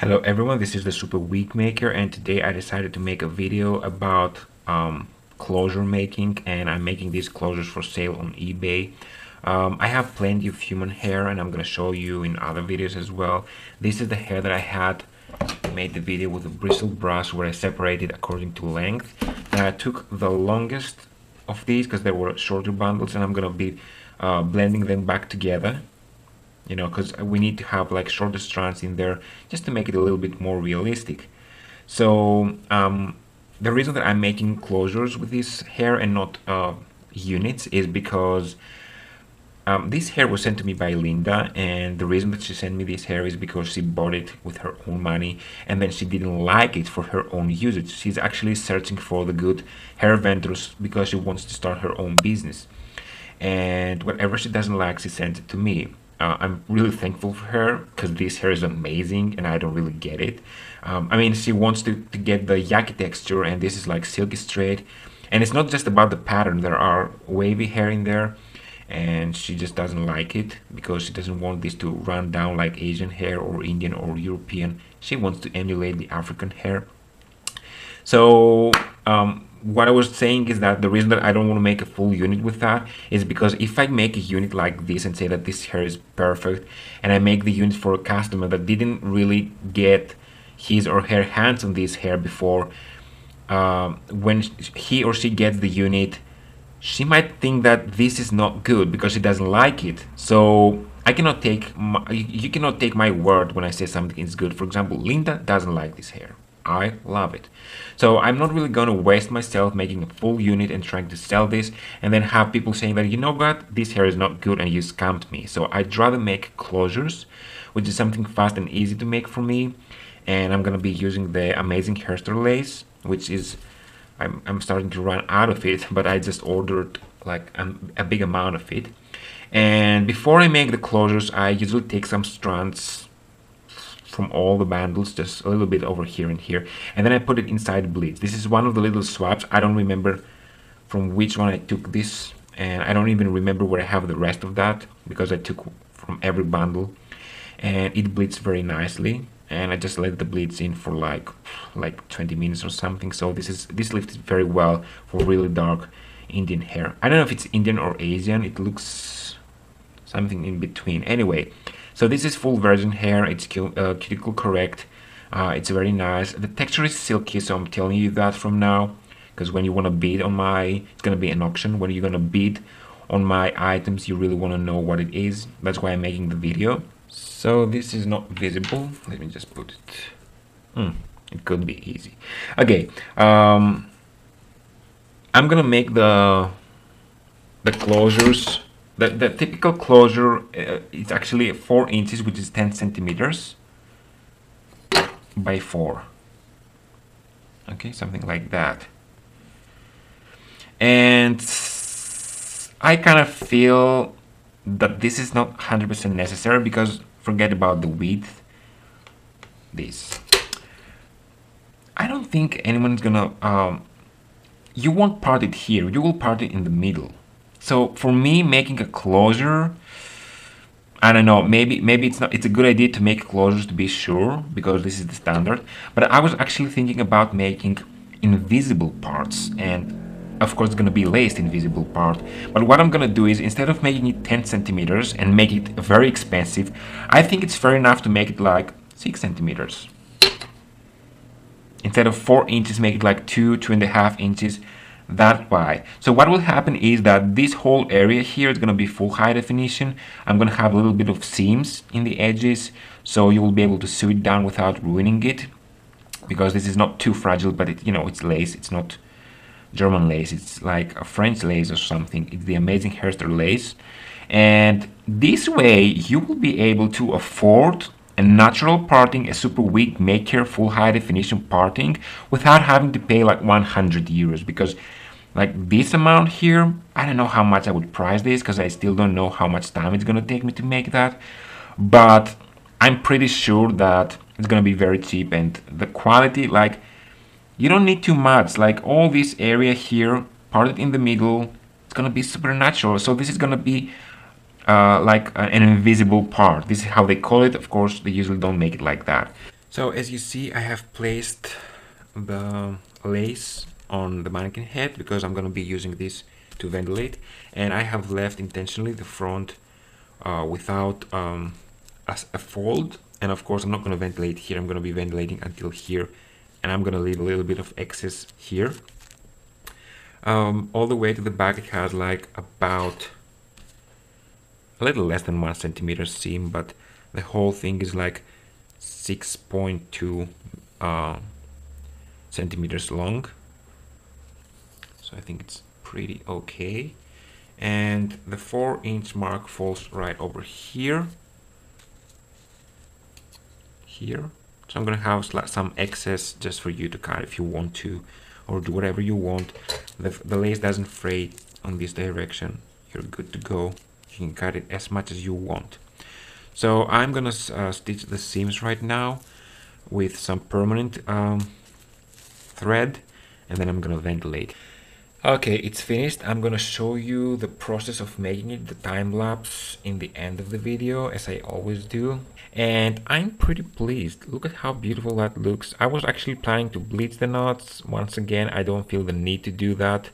Hello everyone, this is the Super Wig Maker and today I decided to make a video about um, closure making and I'm making these closures for sale on eBay. Um, I have plenty of human hair and I'm gonna show you in other videos as well. This is the hair that I had made the video with a bristle brush where I separated according to length. And I took the longest of these because they were shorter bundles and I'm gonna be uh, blending them back together you know because we need to have like shorter strands in there just to make it a little bit more realistic. So um, the reason that I'm making closures with this hair and not uh, units is because um, this hair was sent to me by Linda and the reason that she sent me this hair is because she bought it with her own money and then she didn't like it for her own usage. She's actually searching for the good hair vendors because she wants to start her own business. And whatever she doesn't like she sends it to me uh, I'm really thankful for her because this hair is amazing and I don't really get it. Um, I mean, she wants to, to get the yaki texture and this is like silky straight. And it's not just about the pattern, there are wavy hair in there and she just doesn't like it because she doesn't want this to run down like Asian hair or Indian or European. She wants to emulate the African hair. So um, what I was saying is that the reason that I don't want to make a full unit with that is because if I make a unit like this and say that this hair is perfect and I make the unit for a customer that didn't really get his or her hands on this hair before uh, when he or she gets the unit she might think that this is not good because she doesn't like it. So I cannot take my, you cannot take my word when I say something is good. For example Linda doesn't like this hair I love it. So I'm not really going to waste myself making a full unit and trying to sell this and then have people saying that, you know what, this hair is not good and you scammed me. So I'd rather make closures, which is something fast and easy to make for me. And I'm going to be using the Amazing Hairstyle Lace, which is, I'm, I'm starting to run out of it, but I just ordered like a, a big amount of it. And before I make the closures, I usually take some strands from all the bundles just a little bit over here and here. And then I put it inside bleeds this is one of the little swaps. I don't remember from which one I took this and I don't even remember where I have the rest of that because I took from every bundle. And it bleeds very nicely and I just let the bleeds in for like like 20 minutes or something. So this is this lifts very well for really dark Indian hair. I don't know if it's Indian or Asian. It looks something in between. Anyway so this is full virgin hair, it's uh, cuticle correct, uh, it's very nice. The texture is silky, so I'm telling you that from now, because when you want to bid on my, it's going to be an auction, when you're going to bid on my items, you really want to know what it is. That's why I'm making the video. So this is not visible. Let me just put it. Hmm, it could be easy. Okay, um, I'm gonna make the the closures the, the typical closure uh, is actually 4 inches, which is 10 centimeters by 4. Okay, something like that. And I kind of feel that this is not 100% necessary because forget about the width. This. I don't think anyone's gonna... Um, you won't part it here, you will part it in the middle. So for me, making a closure, I don't know, maybe maybe it's not it's a good idea to make closures to be sure because this is the standard. But I was actually thinking about making invisible parts and of course it's gonna be laced invisible part. But what I'm gonna do is instead of making it 10 centimeters and make it very expensive, I think it's fair enough to make it like 6 centimeters. Instead of 4 inches, make it like 2, 2.5 inches that why. So what will happen is that this whole area here is going to be full high definition. I'm going to have a little bit of seams in the edges so you will be able to sew it down without ruining it because this is not too fragile but it you know it's lace it's not German lace it's like a French lace or something it's the amazing hairstyle lace and this way you will be able to afford a natural parting, a super wig maker full high definition parting without having to pay like 100 euros because like this amount here i don't know how much i would price this because i still don't know how much time it's gonna take me to make that. But i'm pretty sure that it's gonna be very cheap and the quality like you don't need too much. Like all this area here parted in the middle it's gonna be super natural so this is gonna be uh, like an invisible part. This is how they call it. Of course they usually don't make it like that. So as you see, I have placed the lace on the mannequin head because I'm going to be using this to ventilate. And I have left intentionally the front uh, without um, a, a, fold. And of course I'm not going to ventilate here. I'm going to be ventilating until here. And I'm going to leave a little bit of excess here. Um, all the way to the back it has like about a little less than one centimeter seam but the whole thing is like 6.2 uh, centimeters long so I think it's pretty okay. And the four inch mark falls right over here. Here. So I'm gonna have some excess just for you to cut if you want to or do whatever you want. The, the lace doesn't fray on this direction. You're good to go. You can cut it as much as you want. So I'm gonna uh, stitch the seams right now with some permanent um, thread and then I'm gonna ventilate Okay, it's finished. I'm gonna show you the process of making it, the time lapse in the end of the video, as I always do. And I'm pretty pleased. Look at how beautiful that looks. I was actually planning to bleach the knots. Once again, I don't feel the need to do that.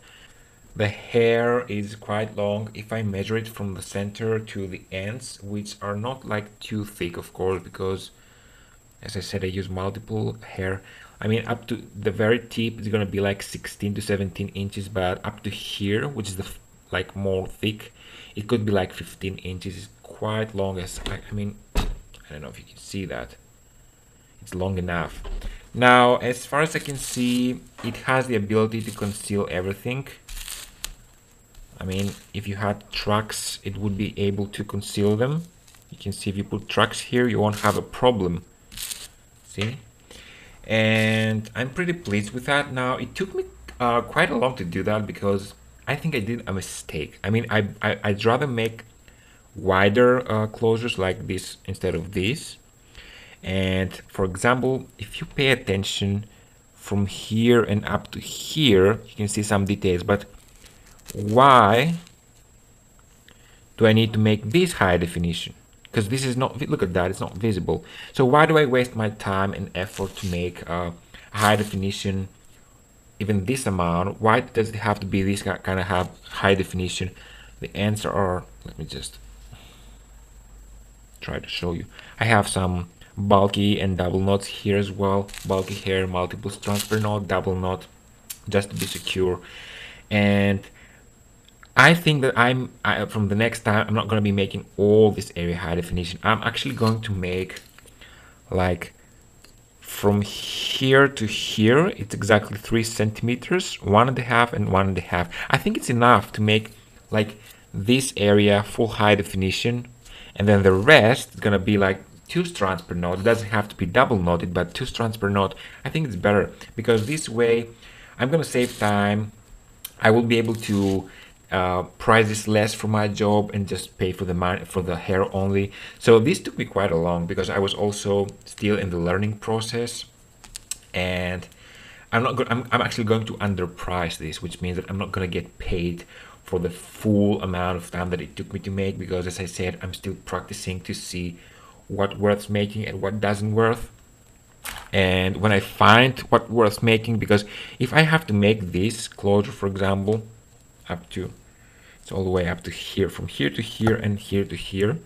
The hair is quite long if I measure it from the center to the ends, which are not like too thick, of course, because as I said, I use multiple hair I mean, up to the very tip is gonna be like 16 to 17 inches, but up to here, which is the like more thick, it could be like 15 inches. It's quite long. As I, I mean, I don't know if you can see that. It's long enough. Now, as far as I can see, it has the ability to conceal everything. I mean, if you had tracks, it would be able to conceal them. You can see if you put tracks here, you won't have a problem. See? And I'm pretty pleased with that. Now it took me uh, quite a long to do that because I think I did a mistake. I mean, I, I would rather make wider uh, closures like this instead of this. And for example, if you pay attention from here and up to here, you can see some details. But why do I need to make this high definition? Because this is not look at that it's not visible. So why do I waste my time and effort to make uh, high definition even this amount? Why does it have to be this kind of have high definition? The answer are let me just try to show you. I have some bulky and double knots here as well. Bulky hair multiple strands per knot double knot just to be secure. And I think that I'm I, from the next time I'm not going to be making all this area high definition. I'm actually going to make like from here to here it's exactly three centimeters one and a half and one and a half. I think it's enough to make like this area full high definition and then the rest is gonna be like two strands per knot it doesn't have to be double knotted but two strands per knot I think it's better because this way I'm gonna save time. I will be able to uh, prices less for my job and just pay for the for the hair only. So this took me quite a long because I was also still in the learning process, and I'm not. Go- I'm, I'm actually going to underprice this, which means that I'm not going to get paid for the full amount of time that it took me to make because, as I said, I'm still practicing to see what worth making and what doesn't worth. And when I find what worth making, because if I have to make this closure, for example, up to it's all the way up to here from here to here and here to here.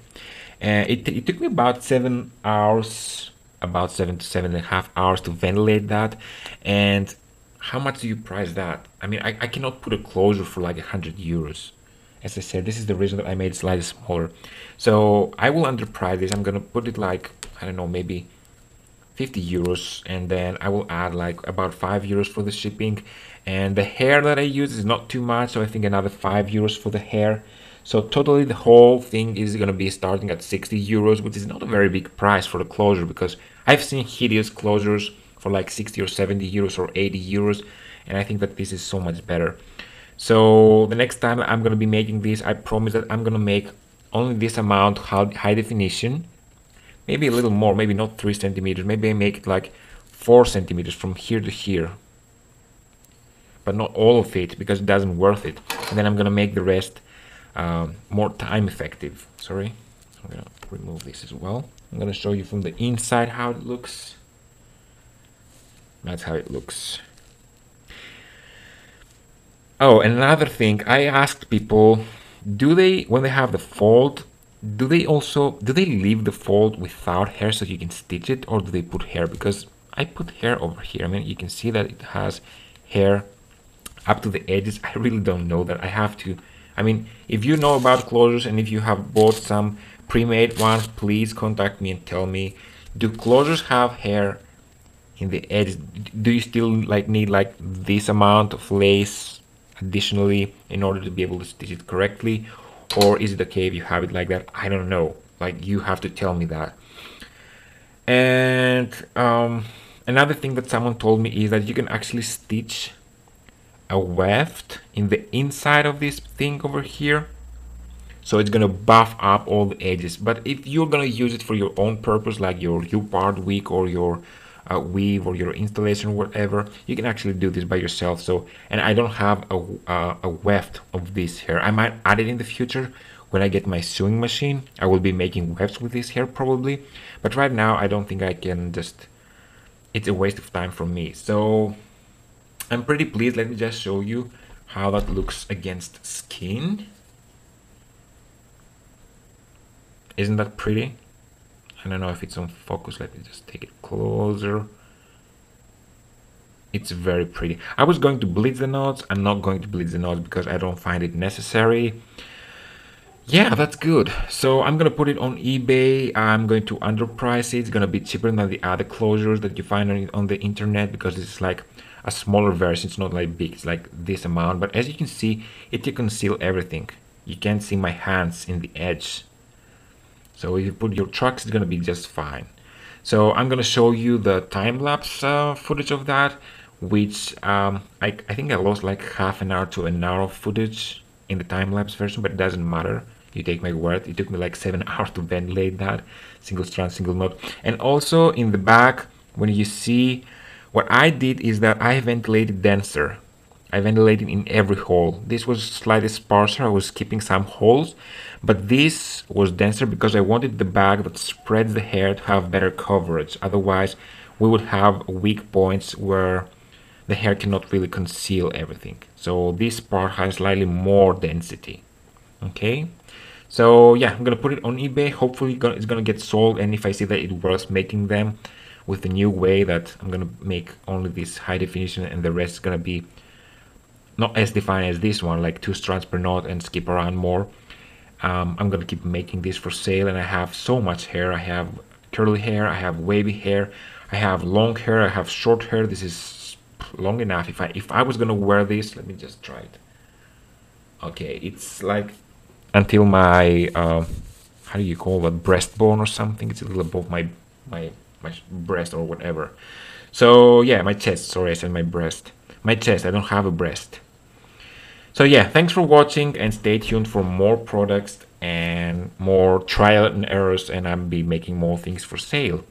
And it, it took me about seven hours about seven to seven and a half hours to ventilate that. And how much do you price that? I mean i, I cannot put a closure for like a hundred euros. As i said this is the reason that i made it slightly smaller. So i will underprice this. I'm gonna put it like i don't know maybe 50 euros and then I will add like about 5 euros for the shipping. And the hair that I use is not too much so I think another 5 euros for the hair. So totally the whole thing is going to be starting at 60 euros which is not a very big price for the closure because I've seen hideous closures for like 60 or 70 euros or 80 euros and I think that this is so much better. So the next time I'm going to be making this I promise that I'm going to make only this amount high definition maybe a little more, maybe not three centimeters, maybe I make it like four centimeters from here to here. But not all of it because it doesn't worth it. And then I'm gonna make the rest um, more time effective. Sorry, I'm gonna remove this as well. I'm gonna show you from the inside how it looks. That's how it looks. Oh, another thing, I asked people, do they, when they have the fold, do they also, do they leave the fold without hair so you can stitch it or do they put hair? Because I put hair over here. I mean, you can see that it has hair up to the edges. I really don't know that. I have to, I mean, if you know about closures and if you have bought some pre-made ones, please contact me and tell me, do closures have hair in the edges? Do you still like need like this amount of lace additionally in order to be able to stitch it correctly or is it okay if you have it like that? I don't know. Like you have to tell me that. And um, another thing that someone told me is that you can actually stitch a weft in the inside of this thing over here. So it's gonna buff up all the edges. But if you're gonna use it for your own purpose like your U-part wig or your uh, weave or your installation whatever you can actually do this by yourself. So and I don't have a, uh, a weft of this hair. I might add it in the future. When I get my sewing machine I will be making wefts with this hair probably. But right now I don't think I can just it's a waste of time for me. So I'm pretty pleased. Let me just show you how that looks against skin. Isn't that pretty I don't know if it's on focus let me just take it closer. It's very pretty. I was going to bleach the knots I'm not going to bleach the knots because I don't find it necessary. Yeah that's good. So I'm gonna put it on eBay I'm going to underprice it it's gonna be cheaper than the other closures that you find on, on the internet because it's like a smaller version it's not like big it's like this amount but as you can see it can conceal everything. You can't see my hands in the edge so if you put your tracks, it's going to be just fine. So I'm going to show you the time-lapse uh, footage of that, which um, I, I think I lost like half an hour to an hour of footage in the time-lapse version, but it doesn't matter. You take my word, it took me like seven hours to ventilate that, single strand, single knot. And also in the back, when you see, what I did is that I ventilated denser. I ventilated in every hole. This was slightly sparser, I was skipping some holes, but this was denser because I wanted the bag that spreads the hair to have better coverage. Otherwise, we would have weak points where the hair cannot really conceal everything. So this part has slightly more density. Okay, so yeah, I'm gonna put it on eBay. Hopefully it's gonna get sold and if I see that it works making them with the new way that I'm gonna make only this high definition and the rest is gonna be not as defined as this one, like two strands per knot and skip around more. Um, I'm gonna keep making this for sale and I have so much hair. I have curly hair I have wavy hair I have long hair I have short hair. This is long enough. If I if I was gonna wear this let me just try it. Okay it's like until my uh, how do you call that breastbone or something? It's a little above my my my breast or whatever. So yeah my chest sorry I said my breast. My chest I don't have a breast so yeah, thanks for watching and stay tuned for more products and more trial and errors and I'll be making more things for sale.